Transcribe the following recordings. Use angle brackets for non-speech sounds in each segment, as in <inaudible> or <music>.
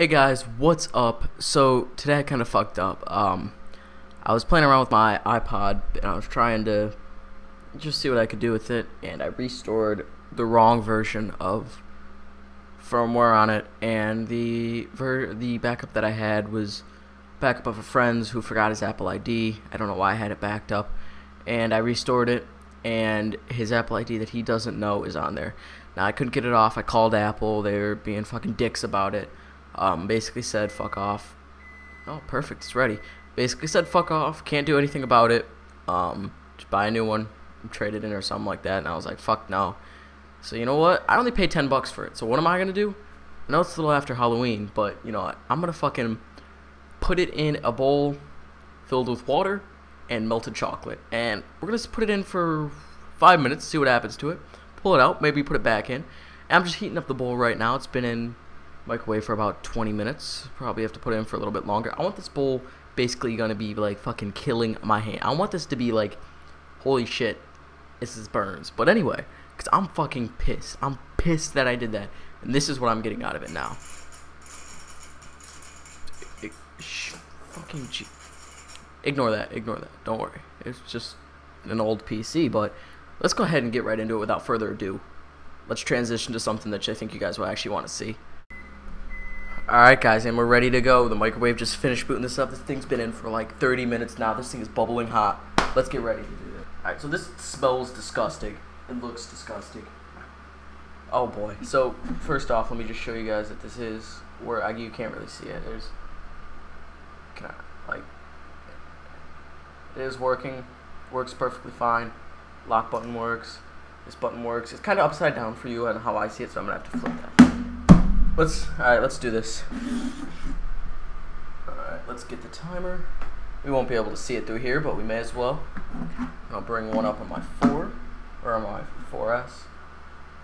Hey guys, what's up? So today I kind of fucked up. Um, I was playing around with my iPod and I was trying to just see what I could do with it, and I restored the wrong version of firmware on it, and the ver the backup that I had was backup of a friend's who forgot his Apple ID. I don't know why I had it backed up, and I restored it, and his Apple ID that he doesn't know is on there. Now I couldn't get it off. I called Apple. They were being fucking dicks about it. Um, basically said fuck off. Oh, perfect. It's ready. Basically said fuck off. Can't do anything about it. Um, just buy a new one, trade it in or something like that. And I was like, fuck no. So you know what? I only paid ten bucks for it. So what am I gonna do? I know it's a little after Halloween, but you know what? I'm gonna fucking put it in a bowl filled with water and melted chocolate, and we're gonna just put it in for five minutes, see what happens to it. Pull it out, maybe put it back in. And I'm just heating up the bowl right now. It's been in microwave for about 20 minutes. Probably have to put it in for a little bit longer. I want this bowl basically gonna be like fucking killing my hand. I want this to be like, holy shit, this is burns. But anyway, because I'm fucking pissed. I'm pissed that I did that. And this is what I'm getting out of it now. It, fucking G. Ignore that. Ignore that. Don't worry. It's just an old PC, but let's go ahead and get right into it without further ado. Let's transition to something that I think you guys will actually want to see. Alright guys, and we're ready to go. The microwave just finished booting this up. This thing's been in for like 30 minutes now. This thing is bubbling hot. Let's get ready to do this. Alright, so this smells disgusting. It looks disgusting. Oh boy. So, first off, let me just show you guys that this is where I, you can't really see it. There's, can I, like, it is working. Works perfectly fine. Lock button works. This button works. It's kind of upside down for you and how I see it, so I'm going to have to flip that. Let's, alright, let's do this. Alright, let's get the timer. We won't be able to see it through here, but we may as well. I'll bring one up on my 4, or on my 4S.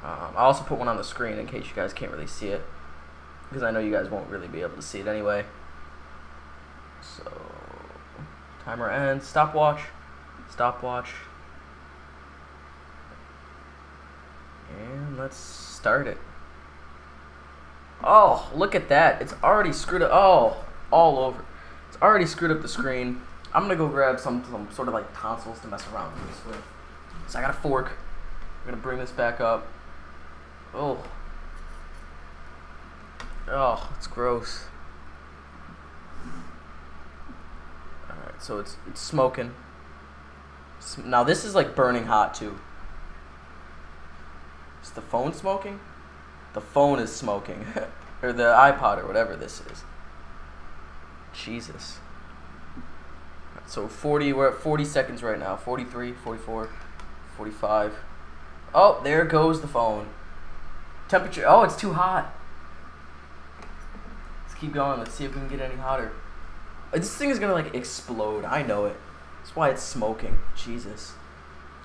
Um, I also put one on the screen in case you guys can't really see it, because I know you guys won't really be able to see it anyway. So, timer ends. Stopwatch. Stopwatch. And let's start it. Oh, look at that. It's already screwed up. Oh, all over. It's already screwed up the screen. I'm going to go grab some, some sort of like tonsils to mess around with with. So I got a fork. I'm going to bring this back up. Oh. Oh, it's gross. Alright, so it's, it's smoking. Now this is like burning hot too. Is the phone smoking? The phone is smoking. <laughs> or the iPod or whatever this is. Jesus. So 40, we're at 40 seconds right now. 43, 44, 45. Oh, there goes the phone. Temperature, oh, it's too hot. Let's keep going. Let's see if we can get any hotter. This thing is gonna like explode. I know it. That's why it's smoking. Jesus.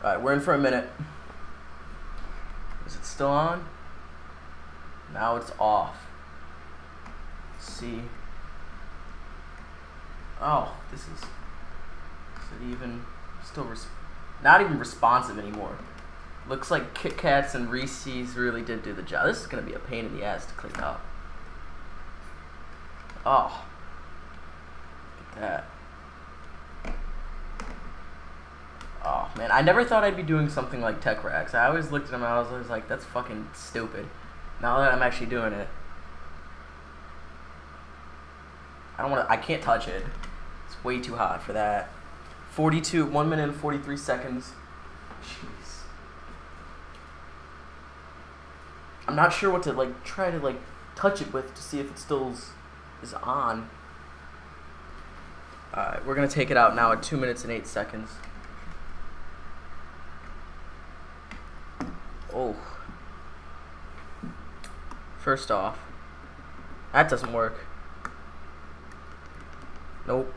Alright, we're in for a minute. Is it still on? Now it's off. See. Oh, this is. Is it even still res not even responsive anymore? Looks like Kit Kats and Reese's really did do the job. This is gonna be a pain in the ass to clean up. Oh, look at that. Oh man, I never thought I'd be doing something like TechRax. I always looked at them and I was always like, that's fucking stupid. Now that I'm actually doing it, I don't want to. I can't touch it. It's way too hot for that. 42, one minute and 43 seconds. Jeez. I'm not sure what to like. Try to like touch it with to see if it still is, on. Alright, we're gonna take it out now at two minutes and eight seconds. Oh. First off, that doesn't work. Nope.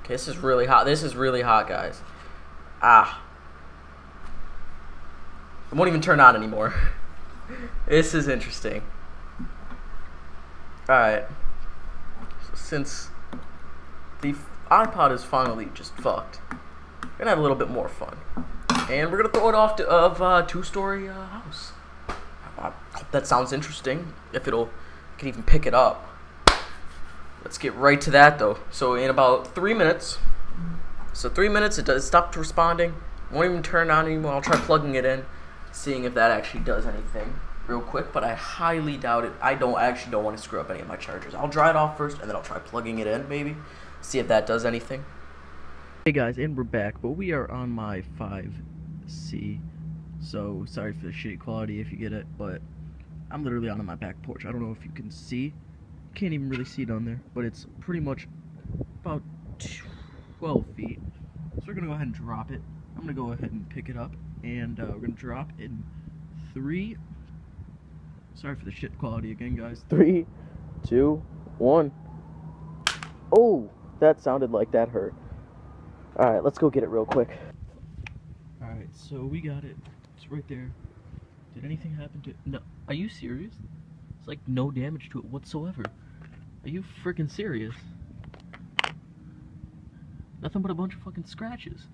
Okay, this is really hot. This is really hot, guys. Ah. It won't even turn on anymore. <laughs> this is interesting. Alright. So since the iPod is finally just fucked, gonna have a little bit more fun. and we're gonna throw it off to, of uh, two-story uh, house. That sounds interesting. If it'll can even pick it up. Let's get right to that though. So in about three minutes. So three minutes, it does stopped responding. Won't even turn on anymore. I'll try plugging it in, seeing if that actually does anything real quick. But I highly doubt it. I don't I actually don't want to screw up any of my chargers. I'll dry it off first, and then I'll try plugging it in maybe, see if that does anything. Hey guys, and we're back, but we are on my 5C. So sorry for the shitty quality if you get it, but I'm literally on my back porch. I don't know if you can see. Can't even really see it on there, but it's pretty much about 12 feet. So we're gonna go ahead and drop it. I'm gonna go ahead and pick it up, and uh, we're gonna drop in three. Sorry for the shit quality again, guys. Three, two, one. Oh, that sounded like that hurt. All right, let's go get it real quick. All right, so we got it. It's right there. Did anything happen to it? No. Are you serious? It's like no damage to it whatsoever. Are you freaking serious? Nothing but a bunch of fucking scratches.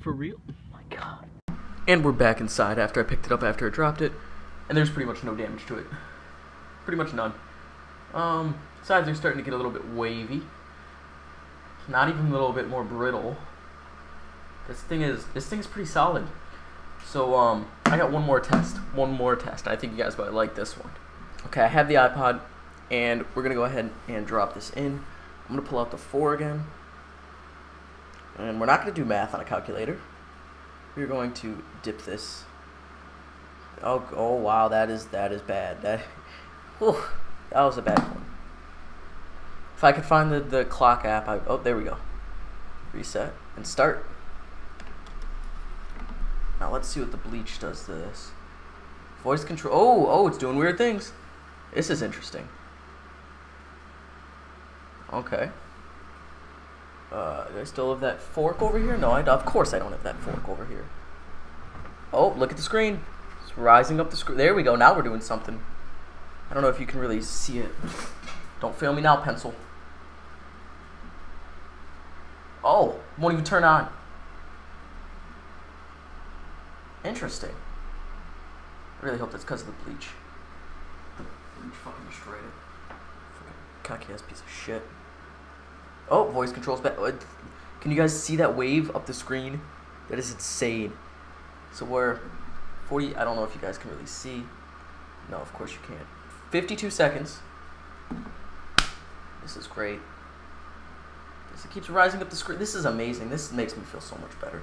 For real? Oh my god. And we're back inside after I picked it up after I dropped it. And there's pretty much no damage to it. Pretty much none. Um, sides are starting to get a little bit wavy. Not even a little bit more brittle. This thing is this thing's pretty solid. So um, I got one more test. One more test. I think you guys might like this one. Okay, I have the iPod, and we're gonna go ahead and drop this in. I'm gonna pull out the four again, and we're not gonna do math on a calculator. We're going to dip this. Oh, oh wow, that is that is bad. That, <laughs> whew, that was a bad one. If I could find the the clock app, I, oh there we go. Reset and start. Now let's see what the bleach does to this. Voice control. Oh, oh, it's doing weird things. This is interesting. Okay. Uh, do I still have that fork over here? No, I, of course I don't have that fork over here. Oh, look at the screen. It's rising up the screen. There we go. Now we're doing something. I don't know if you can really see it. Don't fail me now, pencil. Oh, won't even turn on. Interesting. I really hope that's because of the bleach. The bleach fucking destroyed it. Fucking cocky ass piece of shit. Oh, voice controls back. Can you guys see that wave up the screen? That is insane. So we're 40. I don't know if you guys can really see. No, of course you can't. 52 seconds. This is great. This it keeps rising up the screen. This is amazing. This makes me feel so much better.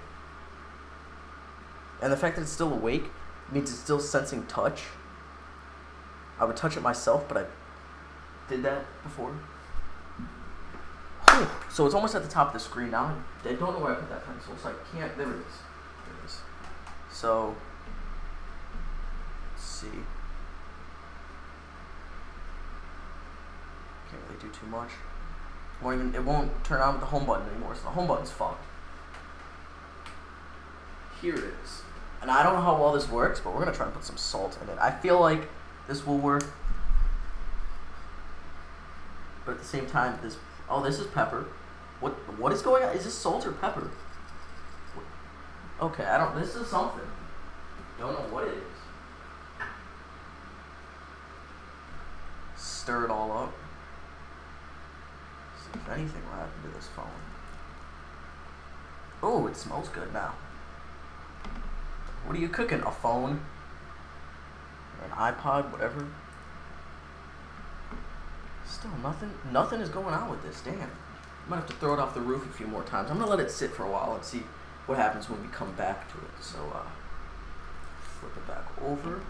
And the fact that it's still awake means it's still sensing touch. I would touch it myself, but I did that before. So it's almost at the top of the screen now. I don't know where I put that pencil, so I can't. There it is. There it is. So, let's see. Can't really do too much. Won't even, it won't turn on with the home button anymore, so the home button's fucked. Here it is. And I don't know how well this works, but we're going to try and put some salt in it. I feel like this will work. But at the same time, this... Oh, this is pepper. What What is going on? Is this salt or pepper? Okay, I don't... This is something. Don't know what it is. Stir it all up. If anything will happen to this phone. Oh, it smells good now. What are you cooking? A phone? Or an iPod? Whatever? Still nothing. Nothing is going on with this. Damn. I might have to throw it off the roof a few more times. I'm gonna let it sit for a while and see what happens when we come back to it. So, uh, flip it back over.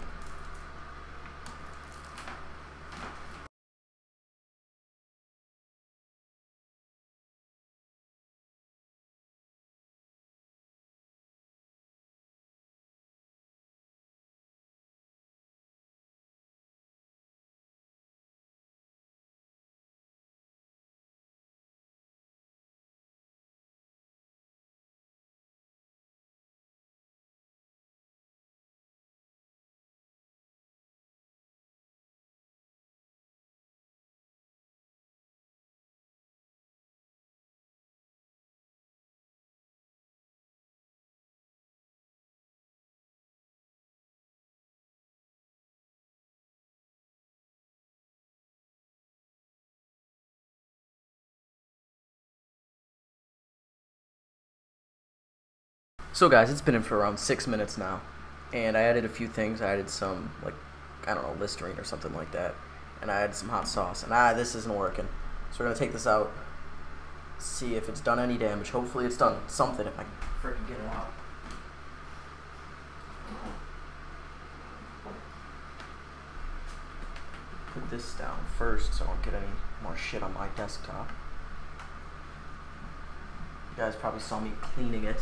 So guys, it's been in for around six minutes now, and I added a few things. I added some like I don't know Listerine or something like that, and I added some hot sauce. And ah, this isn't working. So we're gonna take this out, see if it's done any damage. Hopefully, it's done something if I can freaking get it out. Put this down first so I don't get any more shit on my desktop. You guys probably saw me cleaning it.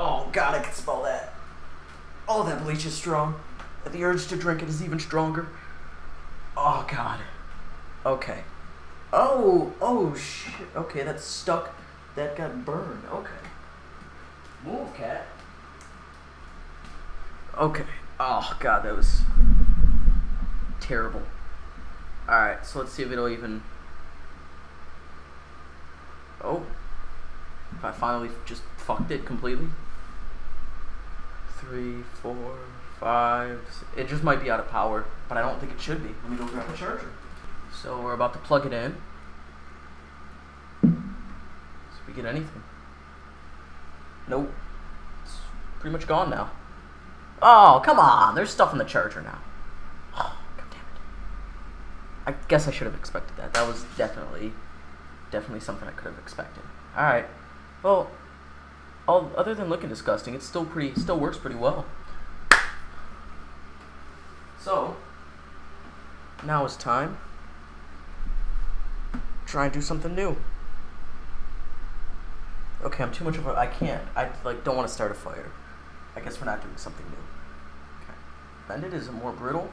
Oh god, I can smell that. Oh, that bleach is strong. The urge to drink it is even stronger. Oh god. Okay. Oh, oh shit. Okay, that's stuck. That got burned. Okay. Move, cat. Okay. Oh god, that was terrible. Alright, so let's see if it'll even. Oh. If I finally just fucked it completely. Three, four, five. It just might be out of power, but I don't think it should be. Let me go grab a charger. So we're about to plug it in. So we get anything. Nope. It's pretty much gone now. Oh, come on. There's stuff in the charger now. Oh, <sighs> God damn it. I guess I should have expected that. That was definitely, definitely something I could have expected. Alright. Well, all, other than looking disgusting, it still pretty, still works pretty well. So, now it's time. Try and do something new. Okay, I'm too much of a. I can't. I like don't want to start a fire. I guess we're not doing something new. Okay. Bended is more brittle?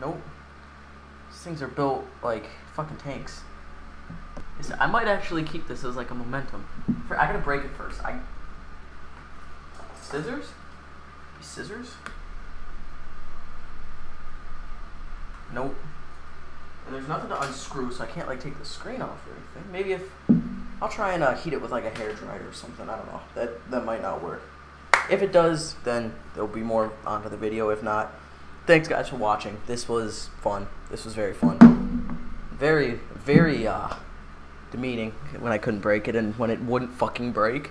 Nope. These things are built like fucking tanks. I might actually keep this as like a momentum. I gotta break it first. I scissors. Scissors. Nope. And there's nothing to unscrew, so I can't like take the screen off or anything. Maybe if I'll try and uh, heat it with like a hair dryer or something. I don't know. That that might not work. If it does, then there'll be more onto the video. If not, thanks guys for watching. This was fun. This was very fun. Very very uh, demeaning when I couldn't break it and when it wouldn't fucking break.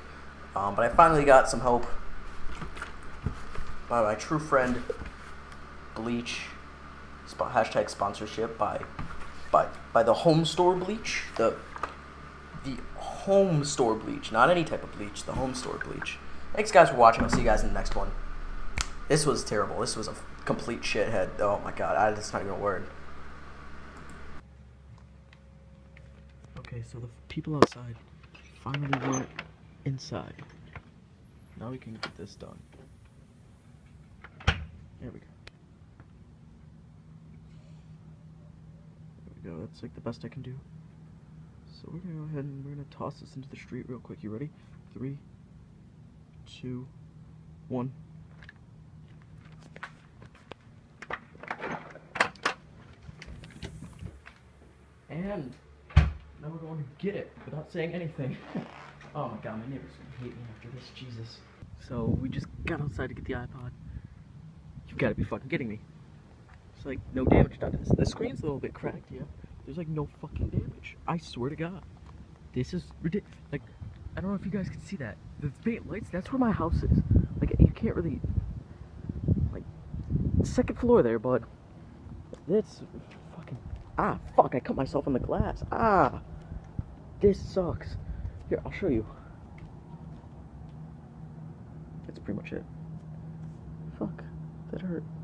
Um, but I finally got some help by my true friend Bleach Sp- hashtag sponsorship by by by the home store bleach the the home store bleach not any type of bleach the home store bleach. Thanks guys for watching i'll see you guys in the next one. This was terrible this was a complete shithead oh my god I, that's not even a word. Okay so the people outside finally went inside. Now we can get this done there we go There we go. That's like the best I can do. So we're gonna go ahead and we're gonna toss this into the street real quick. You ready? Three, two, one. And now we're going to get it without saying anything. <laughs> oh my god, my neighbor's gonna hate me after this. Jesus. So we just got outside to get the iPod. You've got to be fucking kidding me. It's like no damage done to this. The screen's a little bit cracked, yeah. There's like no fucking damage. I swear to God. This is ridiculous. Like, I don't know if you guys can see that. The faint lights, that's where my house is. Like, you can't really, like, second floor there, bud. That's fucking, ah, fuck, I cut myself on the glass. Ah, this sucks. Here, I'll show you. That's pretty much it. Hurt.